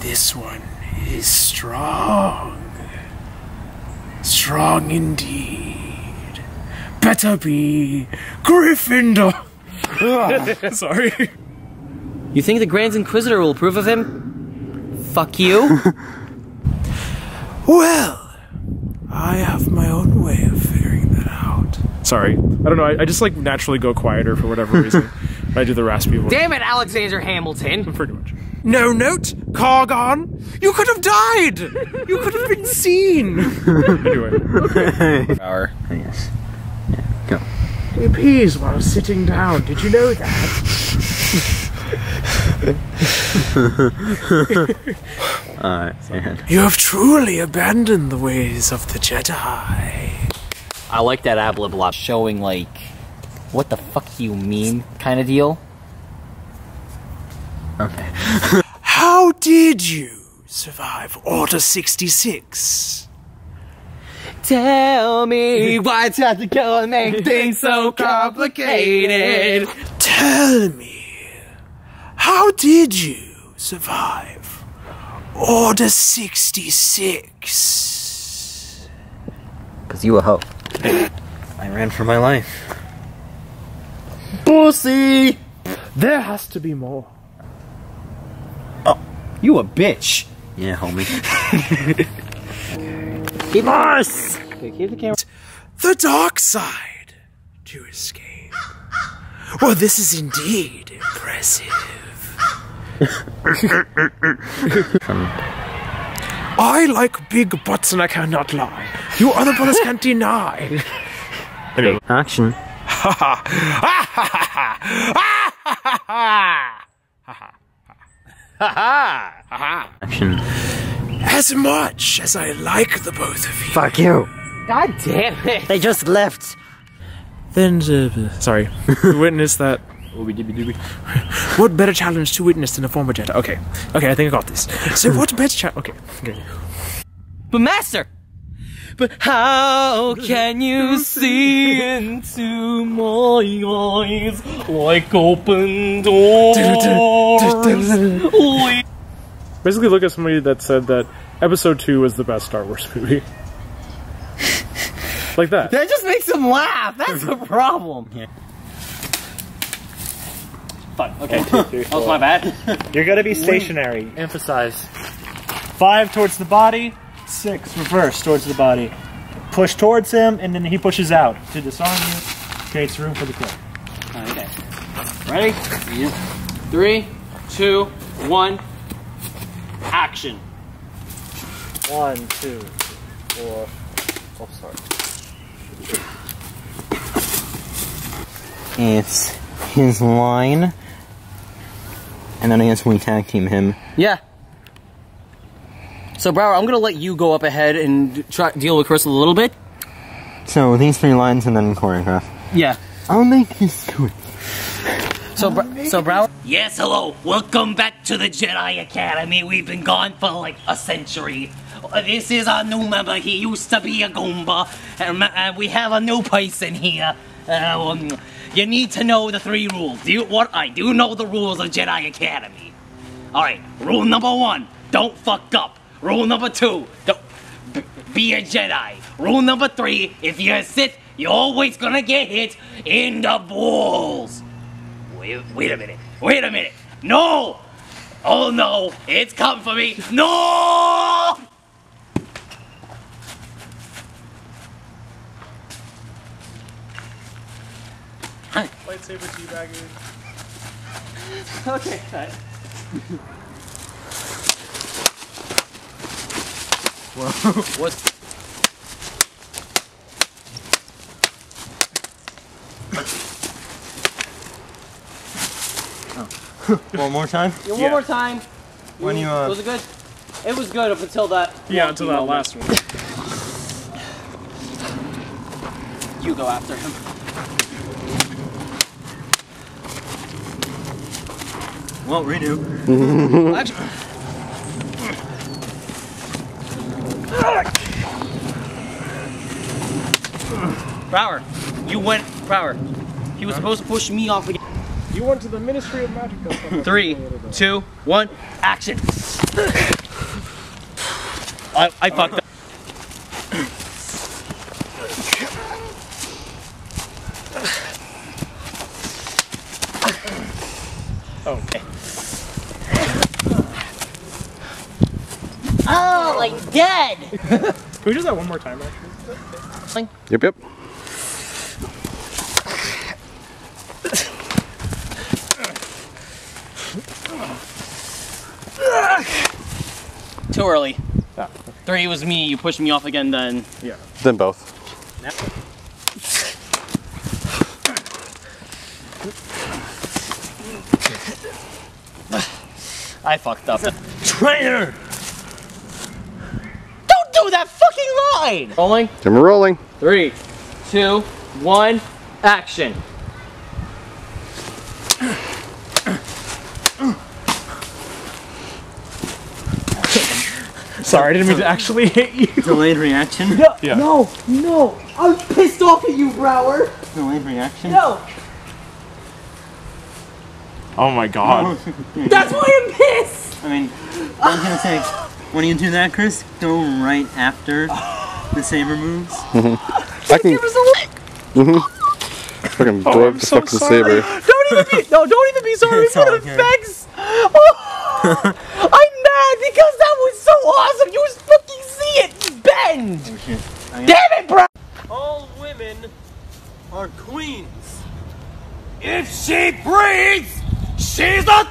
This one is strong. Strong indeed. Better be Gryffindor. Sorry. You think the Grand Inquisitor will approve of him? Fuck you. Well, I have my own way of figuring that out. Sorry. I don't know. I, I just like naturally go quieter for whatever reason. I do the raspy voice. Damn it, Alexander Hamilton. Pretty much. No note, Cargon. You could have died. You could have been seen. anyway, Hour. Yes. Yeah, go. he pees while sitting down. Did you know that? Alright, and You have truly abandoned the ways of the Jedi. I like that ad lib a lot, showing like, what the fuck do you mean kind of deal. okay. How did you survive Order 66? Tell me why'd you to go and make things so complicated? Tell me, how did you survive Order 66? Cause you were hoe. I ran for my life. Pussy! There has to be more. You a bitch. Yeah, homie. Keep us. Okay, keep the camera. The dark side to escape. Well, this is indeed impressive. I like big butts and I cannot lie. You other brothers can't deny. Anyway. Action. Action. As much as I like the both of you. Fuck you. God damn it. They just left. Then, uh, sorry, witness that. What better challenge to witness than a former Jedi? Okay, okay, I think I got this. So, what better challenge? Okay, okay. But master. But how can you see into my eyes like open doors? Basically, look at somebody that said that Episode Two was the best Star Wars movie. like that. That just makes them laugh. That's the problem. Fuck. Okay. that was my bad. You're gonna be stationary. Emphasize. Five towards the body, six reverse towards the body. Push towards him, and then he pushes out to disarm you. Creates room for the kill. Okay. Ready? Yep. Three, two, one. Action. One, two, four. Oh, sorry. It's his line. And then I guess we tag team him. Yeah. So, Brower, I'm gonna let you go up ahead and try deal with Chris a little bit. So these three lines and then choreograph. Yeah. I'll make this quick. So, Br- so Brower. Yes, hello. Welcome back to the Jedi Academy. We've been gone for like a century. This is our new member. He used to be a Goomba, and, and we have a new person here. Uh, um, you need to know the three rules. Do you what? I do know the rules of Jedi Academy. All right. Rule number one: don't fuck up. Rule number two: don't be a Jedi. Rule number three: if you're a Sith, you're always gonna get hit in the balls. Wait, wait a minute. Wait a minute. No! Oh no! It's come for me. No! Lightsaber teabagging. Okay. Right. What? One more time? Yeah, One more time. When you, uh- Was it good? It was good up until that. Yeah, until that last one. You go after him. Well, redo. Actually, Brower, you went. Brower, he was supposed to push me off again. You went to the Ministry of Magic. Three, two, one, action. I, I fucked up. Okay. Oh, like dead. Can we do that one more time, actually? Yep, yep. Too early. Three was me. You pushed me off again. Then Yeah. Then both. I fucked up. Trainer. Don't do that fucking line. Rolling. Then we're rolling. Three, two, one, action. Sorry, I didn't mean to actually hit you. Delayed reaction. Yeah. No, no. I'm pissed off at you, Brower. Delayed reaction. No. Oh my god. That's why I'm pissed. I mean, I was gonna say, when you do that, Chris, go right after the saber moves. Mm-hmm. I can Give us a lick. fucking Oh, blow I'm up the so fucking sorry. saber. Don't even be. No, don't even be sorry It's for all the good. effects. Oh, I'm mad because that was so awesome. You fucking see it bend. Damn it, bro. All women are queens. If she breathes, she's a